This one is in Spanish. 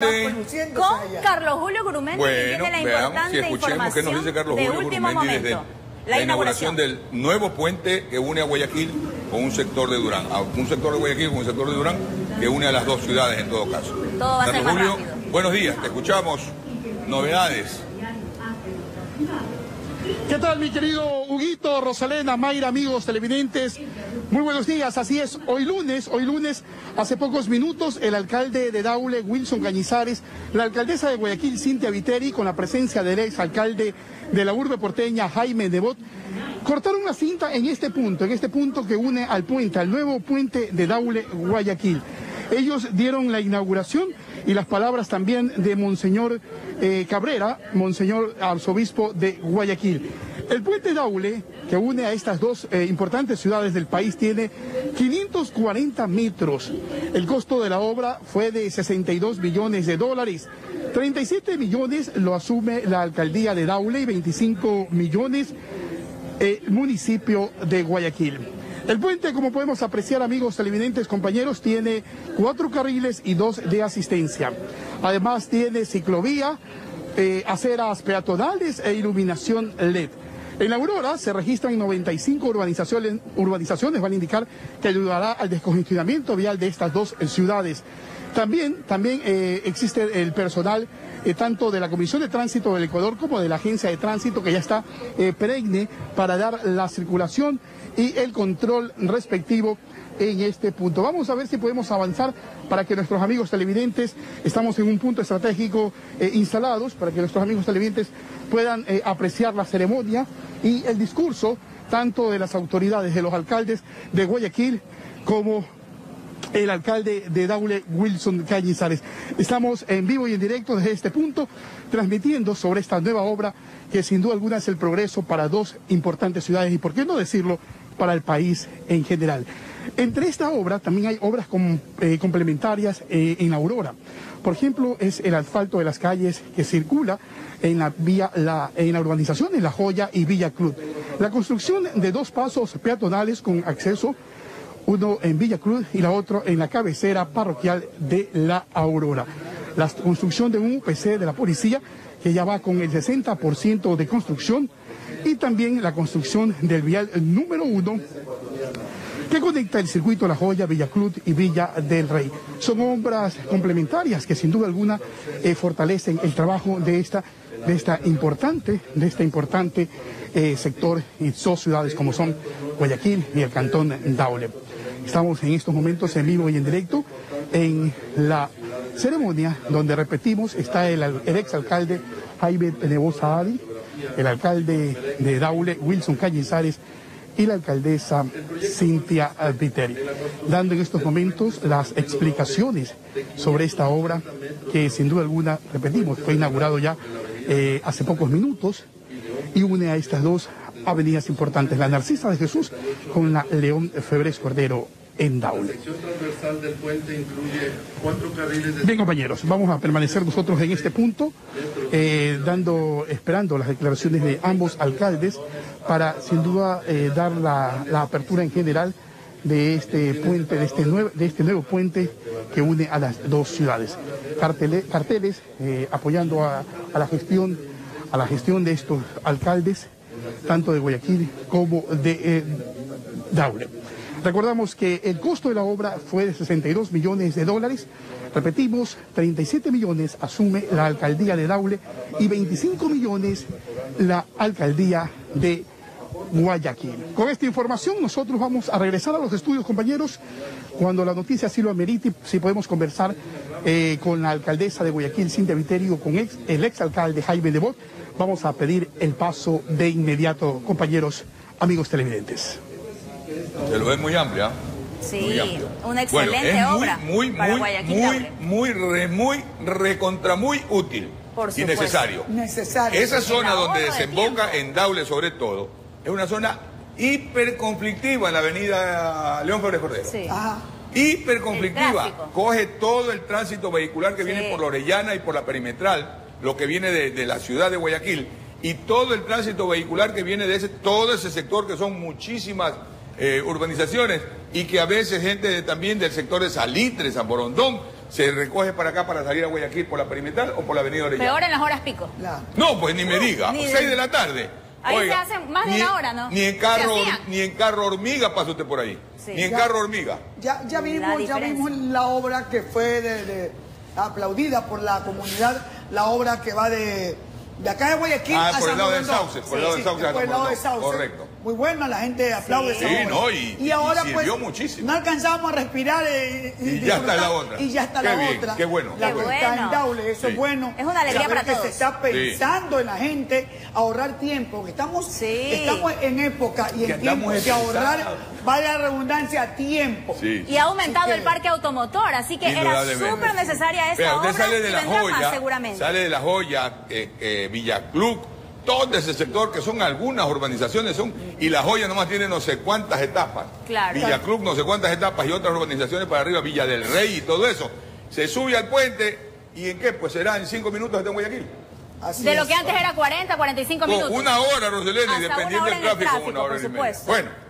Con Carlos Julio Gurumendi, bueno, que tiene la veamos, importante si escuchemos qué nos dice Carlos de Julio último Gurumendi momento. desde la inauguración del nuevo puente que une a Guayaquil con un sector de Durán, a un sector de Guayaquil con un sector de Durán que une a las dos ciudades en todo caso. Todo va a ser Carlos más Julio, rápido. buenos días, te escuchamos. Novedades. ¿Qué tal, mi querido Huguito, Rosalena, Mayra, amigos televidentes? Muy buenos días, así es. Hoy lunes, hoy lunes, hace pocos minutos, el alcalde de Daule, Wilson Cañizares, la alcaldesa de Guayaquil, Cintia Viteri, con la presencia del ex alcalde de la urbe porteña, Jaime Nebot, cortaron una cinta en este punto, en este punto que une al puente, al nuevo puente de Daule, Guayaquil. Ellos dieron la inauguración y las palabras también de Monseñor eh, Cabrera, Monseñor Arzobispo de Guayaquil. El puente Daule, que une a estas dos eh, importantes ciudades del país, tiene 540 metros. El costo de la obra fue de 62 millones de dólares. 37 millones lo asume la alcaldía de Daule y 25 millones el municipio de Guayaquil. El puente, como podemos apreciar, amigos televidentes, compañeros, tiene cuatro carriles y dos de asistencia. Además, tiene ciclovía, eh, aceras peatonales e iluminación LED. En la Aurora se registran 95 urbanizaciones, urbanizaciones, van a indicar que ayudará al descongestionamiento vial de estas dos ciudades. También, también eh, existe el personal eh, tanto de la Comisión de Tránsito del Ecuador como de la Agencia de Tránsito que ya está eh, pregne para dar la circulación y el control respectivo en este punto. Vamos a ver si podemos avanzar para que nuestros amigos televidentes, estamos en un punto estratégico eh, instalados, para que nuestros amigos televidentes puedan eh, apreciar la ceremonia y el discurso tanto de las autoridades, de los alcaldes de Guayaquil como el alcalde de Daule, Wilson Cañizares. Estamos en vivo y en directo desde este punto, transmitiendo sobre esta nueva obra que sin duda alguna es el progreso para dos importantes ciudades y, por qué no decirlo, para el país en general. Entre esta obra también hay obras eh, complementarias eh, en Aurora. Por ejemplo, es el asfalto de las calles que circula en la vía, la, en la urbanización en La Joya y Villa Cruz. La construcción de dos pasos peatonales con acceso uno en Villa Cruz y la otra en la cabecera parroquial de La Aurora. La construcción de un UPC de la policía que ya va con el 60% de construcción y también la construcción del vial número uno que conecta el circuito La Joya, Villa y Villa del Rey. Son obras complementarias que sin duda alguna eh, fortalecen el trabajo de esta, de esta importante, de este importante eh, sector y dos ciudades como son Guayaquil y el Cantón Daule. Estamos en estos momentos en vivo y en directo en la ceremonia donde repetimos está el, el exalcalde Jaime Penebosa Adi, el alcalde de Daule Wilson Cañizares y la alcaldesa Cintia Viteri, dando en estos momentos las explicaciones sobre esta obra que sin duda alguna, repetimos, fue inaugurado ya eh, hace pocos minutos y une a estas dos avenidas importantes, la Narcisa de Jesús con la León Febres Cordero en Daule. La sección transversal del puente incluye cuatro carriles de Bien, compañeros, vamos a permanecer nosotros en este punto, eh, dando, esperando las declaraciones de ambos alcaldes para, sin duda, eh, dar la, la apertura en general de este puente, de este nuevo, de este nuevo puente que une a las dos ciudades. Cartele- carteles eh, apoyando a, a la gestión, a la gestión de estos alcaldes, tanto de Guayaquil como de Daule. Recordamos que el costo de la obra fue de 62 millones de dólares. Repetimos, 37 millones asume la alcaldía de Daule y 25 millones la alcaldía de Guayaquil. Con esta información nosotros vamos a regresar a los estudios, compañeros, cuando la noticia así lo amerite, si podemos conversar eh, con la alcaldesa de Guayaquil, Cintia Viterio, con ex- el exalcalde Jaime Debot, vamos a pedir el paso de inmediato, compañeros, amigos televidentes. Se lo ve muy amplia. Sí, Muy una Bueno, excelente es muy, obra Muy, para muy, Guayaquil muy, muy, re- muy, recontra, muy útil. Por y necesario. Necesario. Esa zona donde de desemboca en Daule, sobre todo, es una zona hiperconflictiva en la avenida León Febres Cordero. Sí. Ajá. Hiperconflictiva. Coge todo el tránsito vehicular que Sí. viene por la Orellana y por la perimetral, lo que viene de, de la ciudad de Guayaquil, y todo el tránsito vehicular que viene de ese, todo ese sector que son muchísimas eh, urbanizaciones y que a veces gente de- también del sector de Salitre, San Borondón, ¿Se recoge para acá para salir a Guayaquil por la perimetral o por la avenida Orellana? Peor en las horas pico. No, pues ni me diga. Ni de- 6 de la tarde. Ahí se hace más de ni- una hora, ¿no? Ni en carro, ni en carro hormiga pasa usted por ahí. Sí. Ni en Ya. carro hormiga. Ya, ya, vimos, ya vimos la obra que fue de- de- aplaudida por la comunidad, la obra que va de, de acá de Guayaquil Ah, a por el San lado de Borondón. Sauce, por el lado de Sauce por el lado de Sauce. correcto. Muy buena, la gente aplaude Sí. esa obra. no, y- y ahora sirvió pues muchísimo. no alcanzamos a respirar eh, Y ya está la otra. Y ya está Qué la bien, otra. qué bueno, La qué que bueno. está en Daule, eso Sí. es bueno. Es una alegría Saber para que todos. se está pensando en la gente, ahorrar tiempo, que estamos, Sí. estamos en época y Que en tiempo de ahorrar, vaya la redundancia, tiempo. Sí. Y ha aumentado el parque automotor, así que era súper necesaria esta Vea, obra usted sale de y la vendrá joya, más seguramente. sale de la joya, eh, eh, Villaclub, todo ese sector que son algunas urbanizaciones son y la joya nomás tiene no sé cuántas etapas. Claro. Villaclub no sé cuántas etapas y otras urbanizaciones para arriba, Villa del Rey y todo eso. Se sube al puente y en qué pues será en cinco minutos está en Guayaquil. Así De lo que antes era 40, 45 Con minutos. una hora, Roselena, y Hasta dependiendo del tráfico, tráfico, una hora por y media. Bueno.